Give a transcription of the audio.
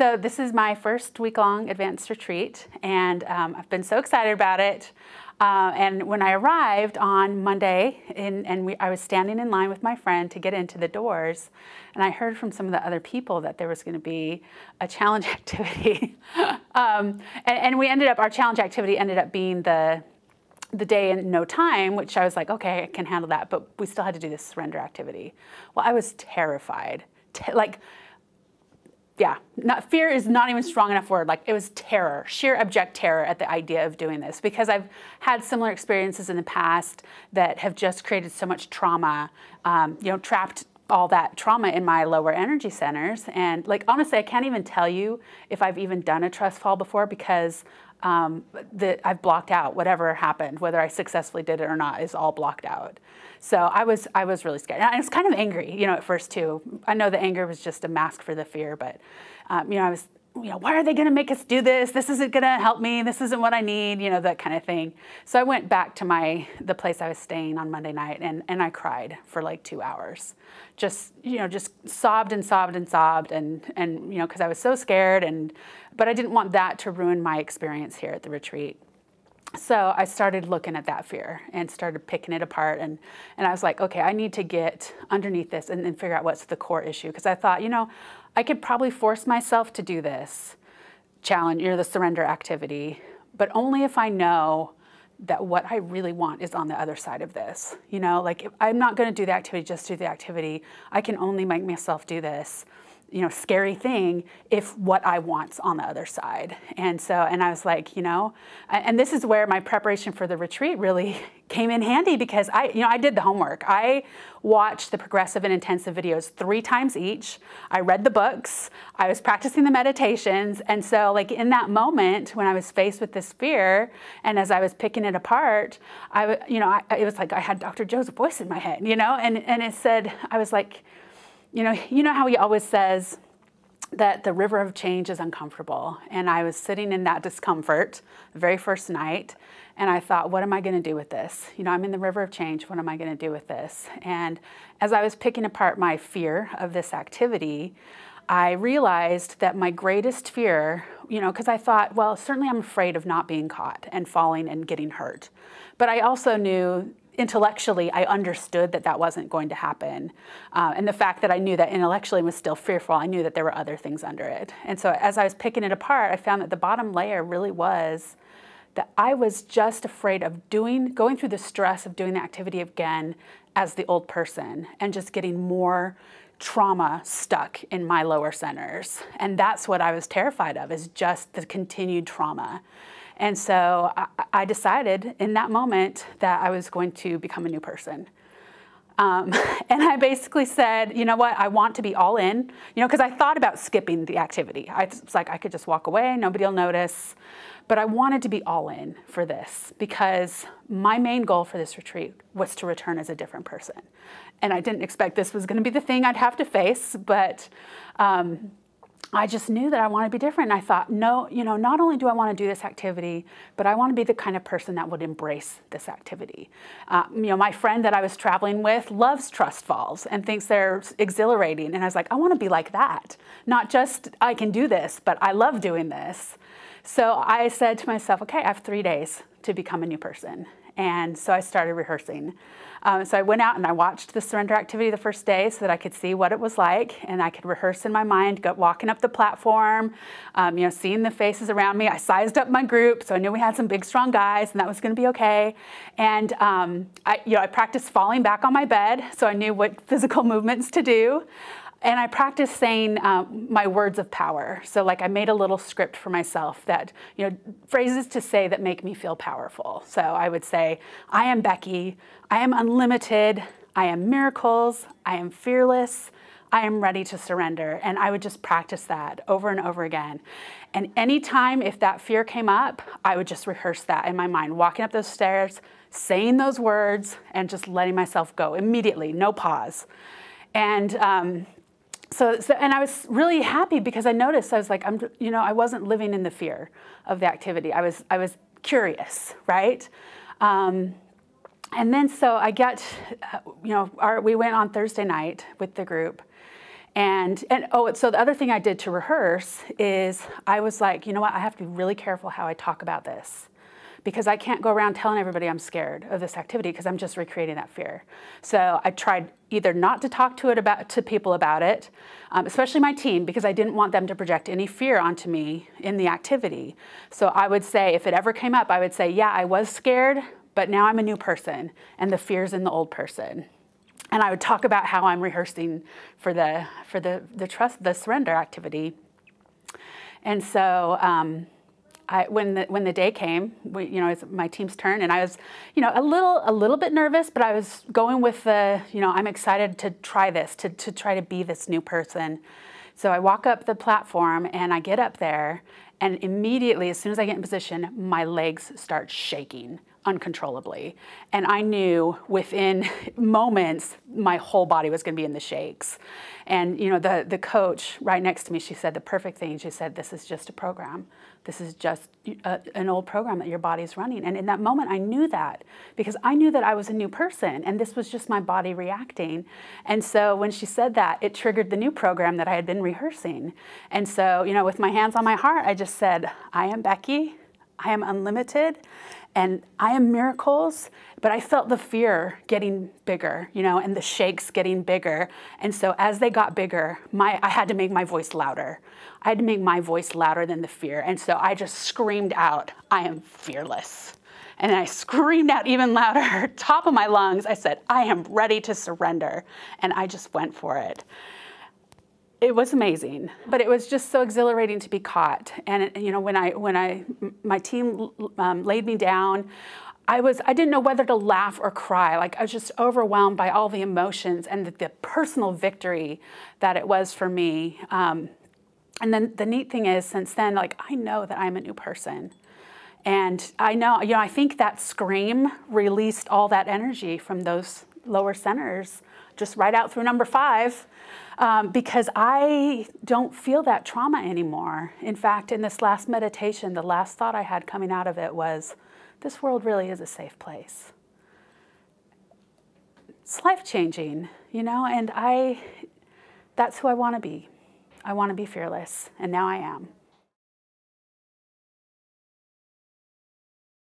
so this is my first week-long advanced retreat, and um, I've been so excited about it. Uh, and when I arrived on Monday, in, and we, I was standing in line with my friend to get into the doors, and I heard from some of the other people that there was going to be a challenge activity. um, and, and we ended up, our challenge activity ended up being the the day in no time, which I was like, okay, I can handle that, but we still had to do this surrender activity. Well, I was terrified. Te like, yeah, not, fear is not even strong enough word. Like it was terror, sheer abject terror at the idea of doing this because I've had similar experiences in the past that have just created so much trauma, um, you know, trapped all that trauma in my lower energy centers. And like, honestly, I can't even tell you if I've even done a trust fall before because um, that I've blocked out whatever happened, whether I successfully did it or not, is all blocked out. So I was I was really scared. And I was kind of angry, you know, at first too. I know the anger was just a mask for the fear, but um, you know, I was you know, why are they going to make us do this? This isn't going to help me. This isn't what I need, you know, that kind of thing. So I went back to my the place I was staying on Monday night and and I cried for like 2 hours. Just, you know, just sobbed and sobbed and sobbed and and you know, cuz I was so scared and but I didn't want that to ruin my experience here at the retreat. So I started looking at that fear and started picking it apart and and I was like, okay, I need to get underneath this and, then figure out what's the core issue because I thought, you know, I could probably force myself to do this challenge, you know, the surrender activity, but only if I know that what I really want is on the other side of this. You know, like I'm not going to do the activity just do the activity. I can only make myself do this you know, scary thing if what I want's on the other side. And so, and I was like, you know, and this is where my preparation for the retreat really came in handy because I, you know, I did the homework. I watched the progressive and intensive videos three times each. I read the books. I was practicing the meditations. And so like in that moment when I was faced with this fear and as I was picking it apart, I, you know, I, it was like I had Dr. Joe's voice in my head, you know, and, and it said, I was like, you know, you know how he always says that the river of change is uncomfortable. And I was sitting in that discomfort the very first night, and I thought, what am I going to do with this? You know, I'm in the river of change. What am I going to do with this? And as I was picking apart my fear of this activity, I realized that my greatest fear, you know, because I thought, well, certainly I'm afraid of not being caught and falling and getting hurt. But I also knew intellectually, I understood that that wasn't going to happen. Uh, and the fact that I knew that intellectually was still fearful, I knew that there were other things under it. And so as I was picking it apart, I found that the bottom layer really was that I was just afraid of doing, going through the stress of doing the activity again as the old person and just getting more trauma stuck in my lower centers. And that's what I was terrified of is just the continued trauma. And so I, I decided in that moment that I was going to become a new person. Um, and I basically said, you know what, I want to be all in, you know, because I thought about skipping the activity. I was like, I could just walk away, nobody will notice. But I wanted to be all in for this because my main goal for this retreat was to return as a different person. And I didn't expect this was going to be the thing I'd have to face, but um, I just knew that I wanted to be different. And I thought, no, you know, not only do I want to do this activity, but I want to be the kind of person that would embrace this activity. Uh, you know, my friend that I was traveling with loves trust falls and thinks they're exhilarating. And I was like, I want to be like that. Not just I can do this, but I love doing this. So I said to myself, okay, I have three days to become a new person. And so I started rehearsing. Um, so I went out and I watched the surrender activity the first day so that I could see what it was like and I could rehearse in my mind, go, walking up the platform, um, you know, seeing the faces around me. I sized up my group, so I knew we had some big, strong guys and that was going to be okay. And um, I, you know, I practiced falling back on my bed, so I knew what physical movements to do. And I practiced saying um, my words of power. So, like, I made a little script for myself that, you know, phrases to say that make me feel powerful. So, I would say, I am Becky. I am unlimited. I am miracles. I am fearless. I am ready to surrender. And I would just practice that over and over again. And anytime if that fear came up, I would just rehearse that in my mind, walking up those stairs, saying those words, and just letting myself go immediately, no pause. And um, so, so, and I was really happy because I noticed I was like, I'm, you know, I wasn't living in the fear of the activity. I was, I was curious, right? Um, and then so I get, uh, you know, our, we went on Thursday night with the group, And, and oh, so the other thing I did to rehearse is I was like, you know what, I have to be really careful how I talk about this because I can't go around telling everybody I'm scared of this activity because I'm just recreating that fear. So I tried either not to talk to it about to people about it, um, especially my team, because I didn't want them to project any fear onto me in the activity. So I would say, if it ever came up, I would say, yeah, I was scared, but now I'm a new person, and the fear's in the old person and I would talk about how I'm rehearsing for the for the the trust the surrender activity. And so um, I, when the when the day came, we, you know, it's my team's turn, and I was, you know, a little a little bit nervous, but I was going with the, you know, I'm excited to try this, to to try to be this new person. So I walk up the platform and I get up there, and immediately, as soon as I get in position, my legs start shaking uncontrollably. And I knew within moments my whole body was going to be in the shakes. And you know, the the coach right next to me, she said the perfect thing. She said, "This is just a program. This is just a, uh, an old program that your body's running." And in that moment, I knew that because I knew that I was a new person, and this was just my body reacting. And so when she said that, it triggered the new program that I had been rehearsing. And so you know, with my hands on my heart, I just said, "I am Becky. I am unlimited." And I am miracles, but I felt the fear getting bigger, you know, and the shakes getting bigger. And so as they got bigger, my I had to make my voice louder. I had to make my voice louder than the fear. And so I just screamed out, I am fearless. And I screamed out even louder, top of my lungs. I said, I am ready to surrender. And I just went for it it was amazing, but it was just so exhilarating to be caught. And you know, when I when I my team um, laid me down, I was I didn't know whether to laugh or cry. Like I was just overwhelmed by all the emotions and the, the personal victory that it was for me. Um, and then the neat thing is, since then, like I know that I'm a new person. And I know, you know, I think that scream released all that energy from those lower centers just right out through number five um, because I don't feel that trauma anymore. In fact, in this last meditation, the last thought I had coming out of it was this world really is a safe place. It's life changing, you know, and I, that's who I want to be. I want to be fearless, and now I am.